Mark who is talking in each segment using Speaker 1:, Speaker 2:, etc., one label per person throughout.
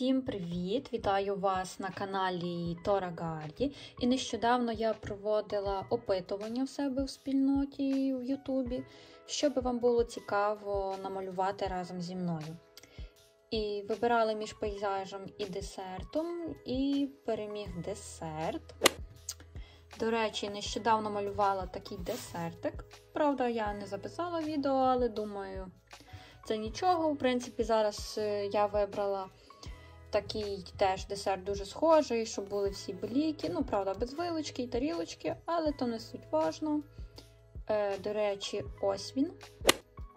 Speaker 1: Всім привіт! Вітаю вас на каналі Тора Гарді. І нещодавно я проводила опитування в себе в спільноті в Ютубі, щоб вам було цікаво намалювати разом зі мною. І вибирали між пейзажем і десертом, і переміг десерт. До речі, нещодавно малювала такий десертик. Правда, я не записала відео, але думаю, це нічого. В принципі, зараз е, я вибрала такий теж десерт дуже схожий, щоб були всі бліки. Ну, правда, без вилочки і тарілочки, але то не суть важно. Е, До речі, ось він.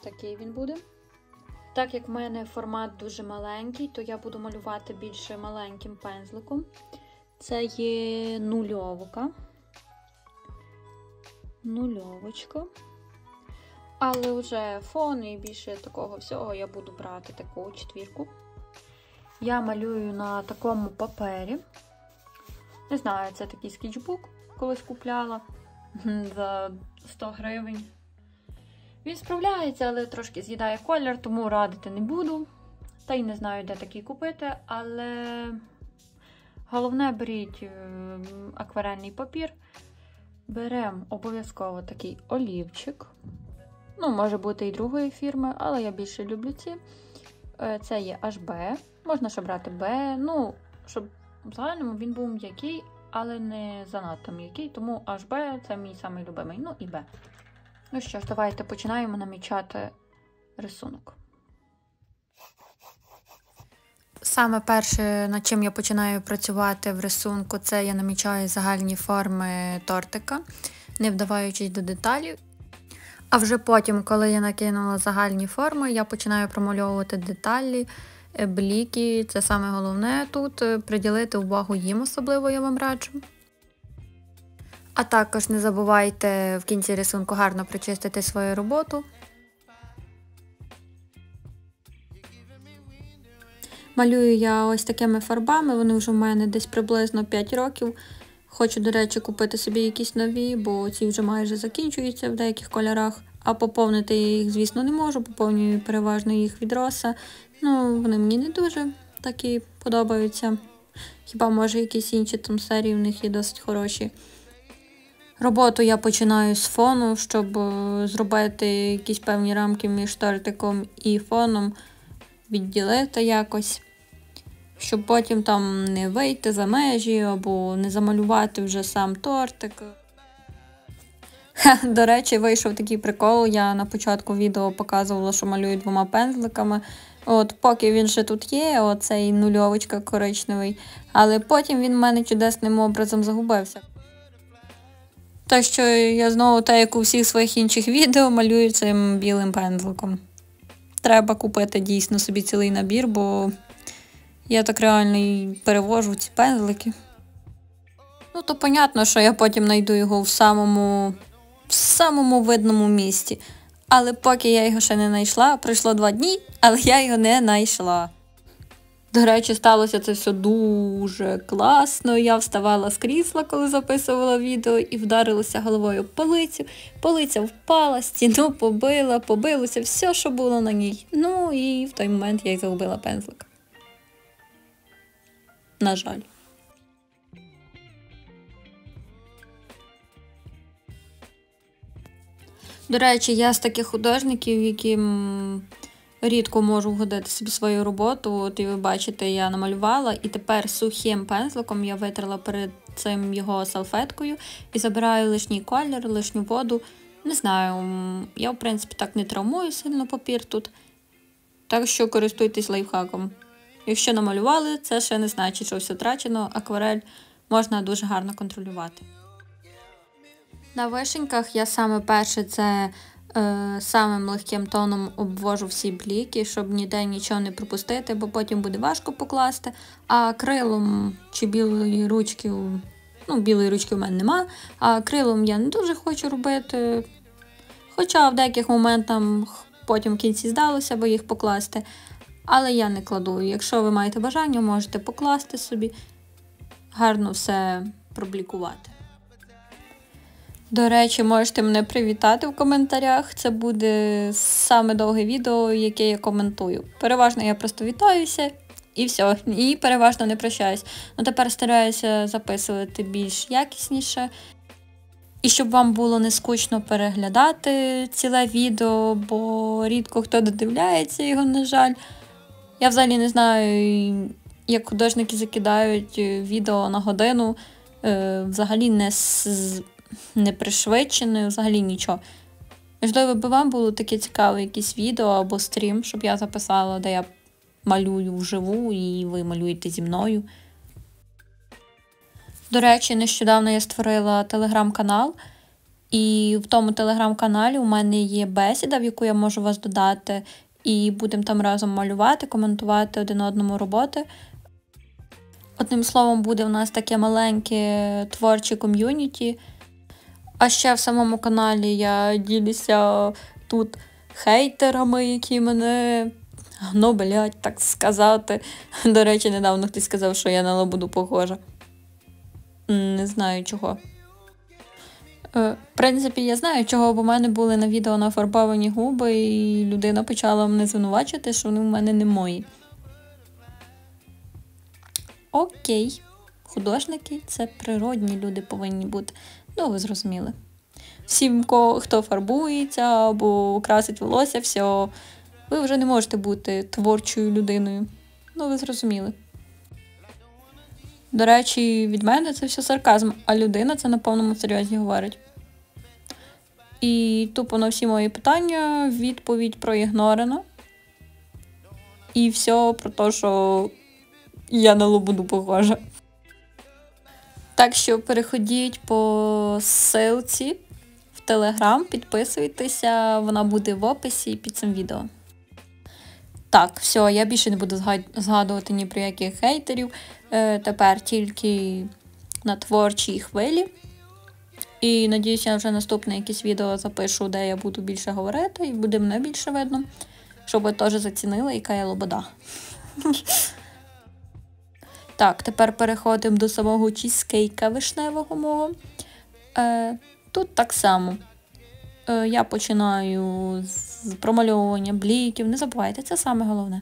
Speaker 1: Такий він буде. Так як в мене формат дуже маленький, то я буду малювати більше маленьким пензликом. Це є нульовка. Нульовочка. Але вже фон і більше такого всього я буду брати таку четвірку. Я малюю на такому папері. Не знаю, це такий скетчбук, колись купляла за 100 гривень. Він справляється, але трошки з'їдає колір, тому радити не буду. Та й не знаю, де такий купити, але головне беріть акварельний папір. Беремо обов'язково такий олівчик. Ну, може бути і другої фірми, але я більше люблю ці. Це є HB. Можна ще брати Б. Ну, щоб в загальному він був м'який, але не занадто м'який, тому HB це мій самий любимий. Ну і Б. Ну що ж, давайте починаємо намічати рисунок. Саме перше, над чим я починаю працювати в рисунку, це я намічаю загальні форми тортика, не вдаваючись до деталів. А вже потім, коли я накинула загальні форми, я починаю промальовувати деталі, бліки. Це саме головне тут приділити увагу їм, особливо я вам раджу. А також не забувайте в кінці рисунку гарно причистити свою роботу. Малюю я ось такими фарбами, вони вже в мене десь приблизно 5 років. Хочу, до речі, купити собі якісь нові, бо ці вже майже закінчуються в деяких кольорах. А поповнити я їх, звісно, не можу. Поповнюю переважно їх від роса. Ну, вони мені не дуже такі подобаються. Хіба, може, якісь інші там серії в них є досить хороші. Роботу я починаю з фону, щоб зробити якісь певні рамки між тортиком і фоном, відділити якось, щоб потім там не вийти за межі або не замалювати вже сам тортик. До речі, вийшов такий прикол. Я на початку відео показувала, що малюю двома пензликами. От Поки він ще тут є, оцей нульовочка коричневий, але потім він в мене чудесним образом загубився. Так що я знову, так як у всіх своїх інших відео, малюю цим білим пензликом. Треба купити дійсно собі цілий набір, бо я так реально перевожу ці пензлики. Ну, то понятно, що я потім знайду його в самому в самому видному місці. Але поки я його ще не знайшла, пройшло два дні, але я його не знайшла. До речі, сталося це все дуже класно. Я вставала з крісла, коли записувала відео, і вдарилася головою в полицю. Полиця впала, стіну побила, побилося все, що було на ній. Ну і в той момент я й загубила пензлик. На жаль. До речі, я з таких художників, яким рідко можу вгодити собі свою роботу. От і ви бачите, я намалювала, і тепер сухим пензликом я витерла перед цим його салфеткою і забираю лишній колір, лишню воду. Не знаю, я, в принципі, так не травмую сильно папір тут. Так що користуйтесь лайфхаком. Якщо намалювали, це ще не значить, що все втрачено, акварель можна дуже гарно контролювати. На вишеньках я саме перше це е, самим легким тоном обвожу всі бліки, щоб ніде нічого не пропустити, бо потім буде важко покласти. А крилом чи білої ручки, ну, білої ручки в мене нема, а крилом я не дуже хочу робити. Хоча в деяких моментах потім в кінці здалося, бо їх покласти. Але я не кладу. Якщо ви маєте бажання, можете покласти собі, гарно все проблікувати. До речі, можете мене привітати в коментарях. Це буде саме довге відео, яке я коментую. Переважно я просто вітаюся і все. І переважно не прощаюсь. Ну тепер стараюся записувати більш якісніше. І щоб вам було не скучно переглядати ціле відео, бо рідко хто додивляється його, на жаль. Я взагалі не знаю, як художники закидають відео на годину, е, взагалі не не пришвидшене, взагалі нічого. Можливо, би вам було таке цікаве якесь відео або стрім, щоб я записала, де я малюю вживу і ви малюєте зі мною. До речі, нещодавно я створила телеграм-канал, і в тому телеграм-каналі у мене є бесіда, в яку я можу вас додати, і будемо там разом малювати, коментувати один одному роботи. Одним словом, буде у нас таке маленьке творче ком'юніті. А ще в самому каналі я ділюся тут хейтерами, які мене ну, блять, так сказати. До речі, недавно хтось сказав, що я на лабуду похожа. Не знаю чого. Е, в принципі, я знаю, чого, бо в мене були на відео нафарбовані губи, і людина почала мене звинувачити, що вони в мене не мої. Окей. Художники це природні люди повинні бути. Ну, ви зрозуміли. Всім, хто фарбується або красить волосся, все, ви вже не можете бути творчою людиною. Ну, ви зрозуміли. До речі, від мене це все сарказм, а людина це на повному серйозі говорить. І тупо на всі мої питання відповідь проігнорена. І все про те, що я на лобуду похожа. Так що переходіть по ссылці в Телеграм, підписуйтеся, вона буде в описі під цим відео. Так, все, я більше не буду згадувати ні про яких хейтерів. Е, Тепер тільки на творчій хвилі. І надіюся, я вже наступне якесь відео запишу, де я буду більше говорити, і буде мене більше видно, щоб ви теж зацінили, яка я лобода. Так, тепер переходимо до самого чізкейка вишневого мого. Е, Тут так само. Е, Я починаю з промальовування бліків. Не забувайте, це саме головне.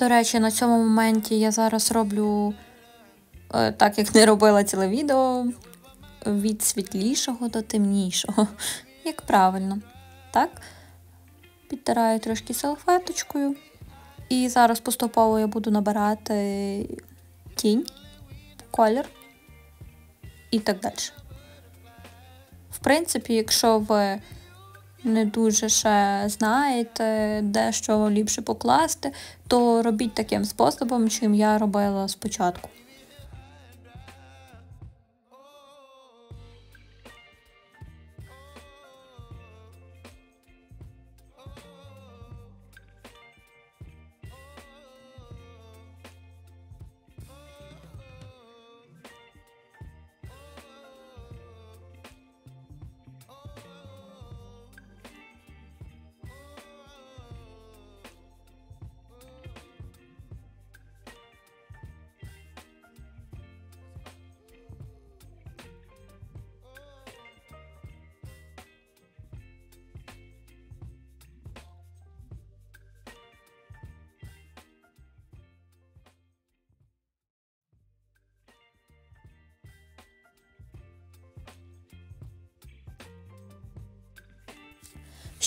Speaker 1: До речі, на цьому моменті я зараз роблю, е, так як не робила ціле відео, від світлішого до темнішого. Як правильно. Так? Підтираю трошки салфеточкою. І зараз поступово я буду набирати тінь, колір і так далі. В принципі, якщо ви не дуже ще знаєте, де що ліпше покласти, то робіть таким способом, чим я робила спочатку.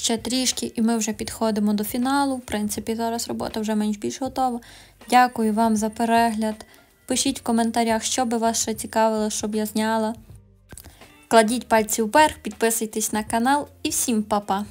Speaker 1: Ще трішки, і ми вже підходимо до фіналу. В принципі, зараз робота вже менш більш готова. Дякую вам за перегляд. Пишіть в коментарях, що би вас ще цікавило, щоб я зняла. Кладіть пальці вверх, підписуйтесь на канал і всім па-па!